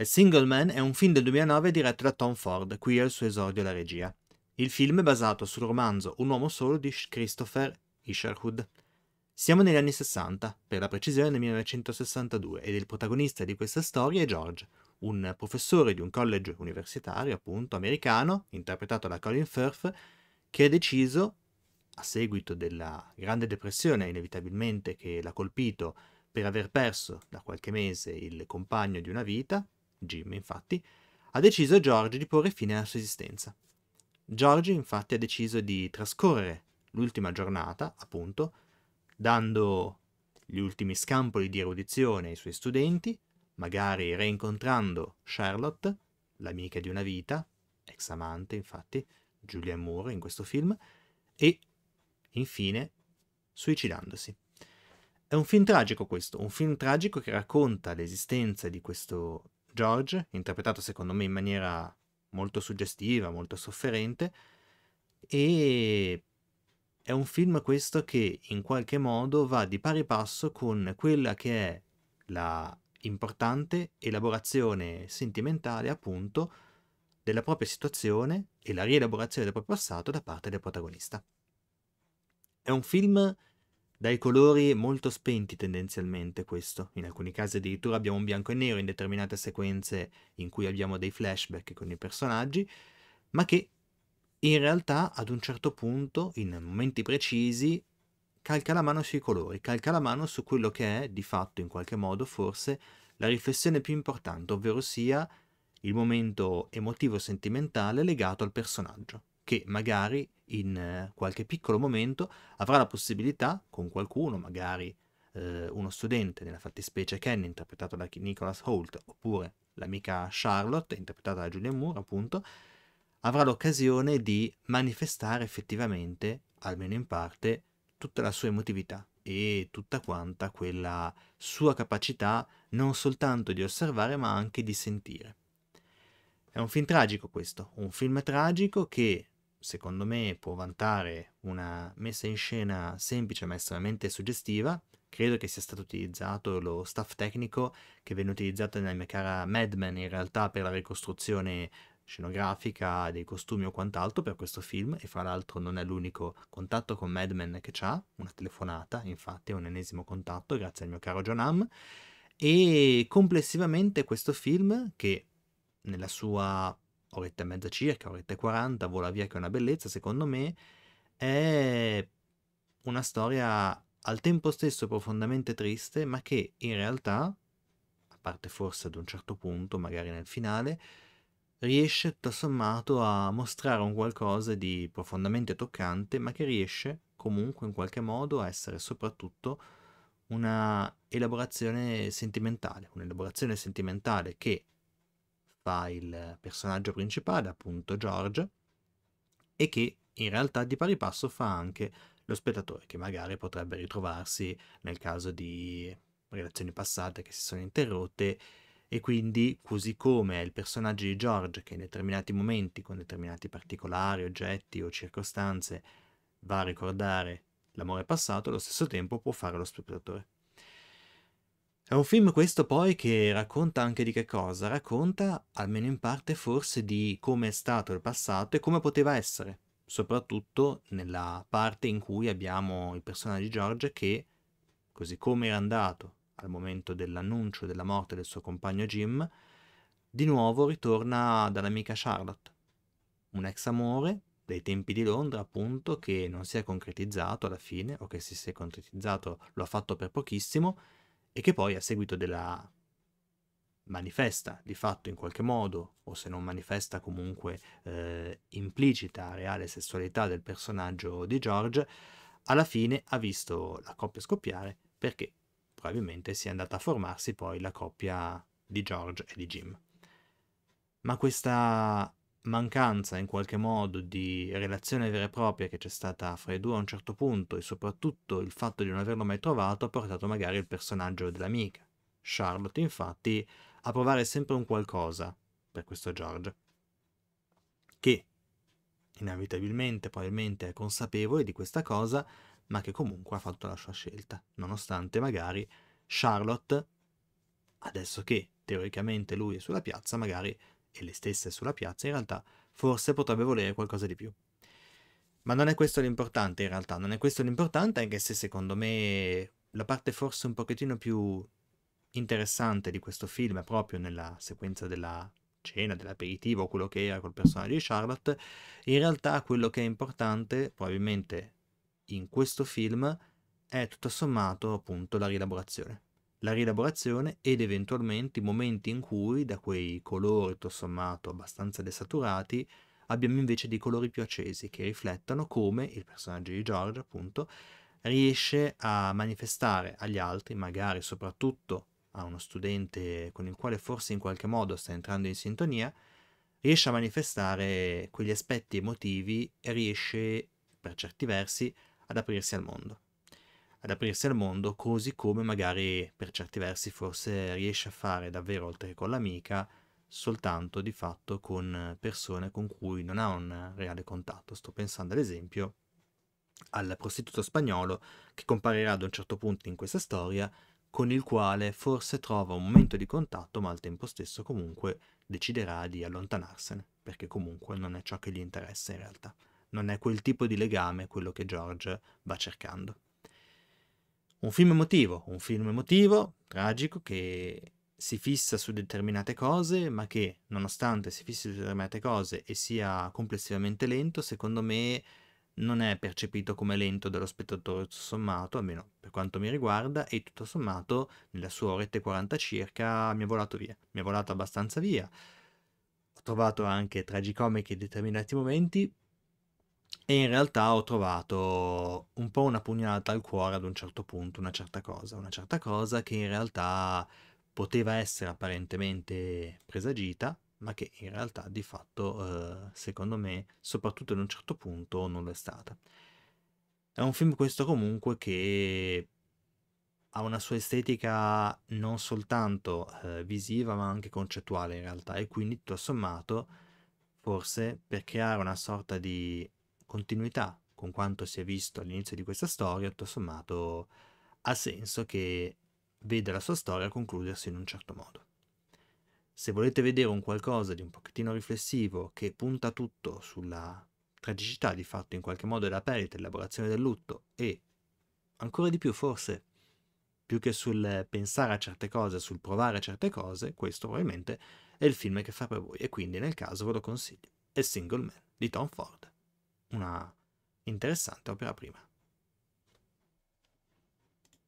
A Single Man è un film del 2009 diretto da Tom Ford, qui è il suo esordio alla regia. Il film è basato sul romanzo Un uomo solo di Christopher Isherwood. Siamo negli anni 60, per la precisione nel 1962, ed il protagonista di questa storia è George, un professore di un college universitario, appunto, americano, interpretato da Colin Firth, che ha deciso, a seguito della grande depressione inevitabilmente che l'ha colpito per aver perso da qualche mese il compagno di una vita, Jim infatti, ha deciso George di porre fine alla sua esistenza. George infatti ha deciso di trascorrere l'ultima giornata, appunto, dando gli ultimi scampoli di erudizione ai suoi studenti, magari reincontrando Charlotte, l'amica di una vita, ex amante infatti, Julianne Moore in questo film, e infine suicidandosi. È un film tragico questo, un film tragico che racconta l'esistenza di questo George, interpretato secondo me in maniera molto suggestiva, molto sofferente, e è un film questo che in qualche modo va di pari passo con quella che è la importante elaborazione sentimentale, appunto, della propria situazione e la rielaborazione del proprio passato da parte del protagonista. È un film dai colori molto spenti tendenzialmente questo, in alcuni casi addirittura abbiamo un bianco e nero in determinate sequenze in cui abbiamo dei flashback con i personaggi, ma che in realtà ad un certo punto, in momenti precisi, calca la mano sui colori, calca la mano su quello che è di fatto in qualche modo forse la riflessione più importante, ovvero sia il momento emotivo sentimentale legato al personaggio che magari in eh, qualche piccolo momento avrà la possibilità con qualcuno, magari eh, uno studente, nella fattispecie Ken, interpretato da Nicholas Holt, oppure l'amica Charlotte, interpretata da Julian Moore, appunto, avrà l'occasione di manifestare effettivamente, almeno in parte, tutta la sua emotività e tutta quanta quella sua capacità non soltanto di osservare ma anche di sentire. È un film tragico questo, un film tragico che secondo me può vantare una messa in scena semplice ma estremamente suggestiva. Credo che sia stato utilizzato lo staff tecnico che viene utilizzato nella mia cara Mad Men in realtà per la ricostruzione scenografica dei costumi o quant'altro per questo film e fra l'altro non è l'unico contatto con Mad Men che ha, una telefonata infatti è un ennesimo contatto grazie al mio caro John Hamm e complessivamente questo film che nella sua oretta e mezza circa, oretta e quaranta, vola via che è una bellezza, secondo me, è una storia al tempo stesso profondamente triste, ma che in realtà, a parte forse ad un certo punto, magari nel finale, riesce tutto sommato a mostrare un qualcosa di profondamente toccante, ma che riesce comunque in qualche modo a essere soprattutto una elaborazione sentimentale, un'elaborazione sentimentale che fa il personaggio principale, appunto George, e che in realtà di pari passo fa anche lo spettatore, che magari potrebbe ritrovarsi nel caso di relazioni passate che si sono interrotte e quindi così come è il personaggio di George che in determinati momenti, con determinati particolari, oggetti o circostanze, va a ricordare l'amore passato, allo stesso tempo può fare lo spettatore. È un film questo poi che racconta anche di che cosa? Racconta, almeno in parte forse, di come è stato il passato e come poteva essere, soprattutto nella parte in cui abbiamo il personaggio di George che, così come era andato al momento dell'annuncio della morte del suo compagno Jim, di nuovo ritorna dall'amica Charlotte, un ex amore dei tempi di Londra, appunto, che non si è concretizzato alla fine, o che se si è concretizzato lo ha fatto per pochissimo, e che poi a seguito della manifesta di fatto in qualche modo, o se non manifesta comunque eh, implicita reale sessualità del personaggio di George, alla fine ha visto la coppia scoppiare perché probabilmente si è andata a formarsi poi la coppia di George e di Jim. Ma questa mancanza in qualche modo di relazione vera e propria che c'è stata fra i due a un certo punto e soprattutto il fatto di non averlo mai trovato ha portato magari il personaggio dell'amica. Charlotte infatti a provare sempre un qualcosa per questo George, che inevitabilmente probabilmente è consapevole di questa cosa, ma che comunque ha fatto la sua scelta, nonostante magari Charlotte, adesso che teoricamente lui è sulla piazza, magari, e lei stessa è sulla piazza, in realtà forse potrebbe volere qualcosa di più. Ma non è questo l'importante in realtà, non è questo l'importante anche se secondo me la parte forse un pochettino più interessante di questo film è proprio nella sequenza della cena, dell'aperitivo, quello che era col personaggio di Charlotte, in realtà quello che è importante probabilmente in questo film è tutto sommato appunto la rielaborazione. La rielaborazione ed eventualmente i momenti in cui da quei colori tutto sommato abbastanza desaturati abbiamo invece dei colori più accesi che riflettono come il personaggio di George appunto riesce a manifestare agli altri, magari soprattutto a uno studente con il quale forse in qualche modo sta entrando in sintonia, riesce a manifestare quegli aspetti emotivi e riesce, per certi versi, ad aprirsi al mondo. Ad aprirsi al mondo così come magari per certi versi forse riesce a fare davvero oltre che con l'amica, soltanto di fatto con persone con cui non ha un reale contatto. Sto pensando ad esempio al prostituto spagnolo che comparirà ad un certo punto in questa storia con il quale forse trova un momento di contatto, ma al tempo stesso comunque deciderà di allontanarsene, perché comunque non è ciò che gli interessa in realtà. Non è quel tipo di legame quello che George va cercando. Un film emotivo, un film emotivo, tragico, che si fissa su determinate cose, ma che nonostante si fissi su determinate cose e sia complessivamente lento, secondo me non è percepito come lento dallo spettatore tutto sommato, almeno per quanto mi riguarda, e tutto sommato nella sua oretta e 40 circa mi ha volato via, mi ha volato abbastanza via. Ho trovato anche tragicomiche in determinati momenti e in realtà ho trovato un po' una pugnalata al cuore ad un certo punto, una certa cosa, una certa cosa che in realtà poteva essere apparentemente presagita, ma che in realtà di fatto, eh, secondo me, soprattutto ad un certo punto, non lo è stata. È un film questo comunque che ha una sua estetica non soltanto eh, visiva ma anche concettuale in realtà e quindi tutto sommato forse per creare una sorta di continuità con quanto si è visto all'inizio di questa storia tutto sommato ha senso che veda la sua storia concludersi in un certo modo. Se volete vedere un qualcosa di un pochettino riflessivo che punta tutto sulla tragicità di fatto in qualche modo della perdita, elaborazione del lutto e ancora di più forse più che sul pensare a certe cose, sul provare certe cose, questo probabilmente è il film che fa per voi e quindi nel caso ve lo consiglio. È Single Man di Tom Ford, una interessante opera prima.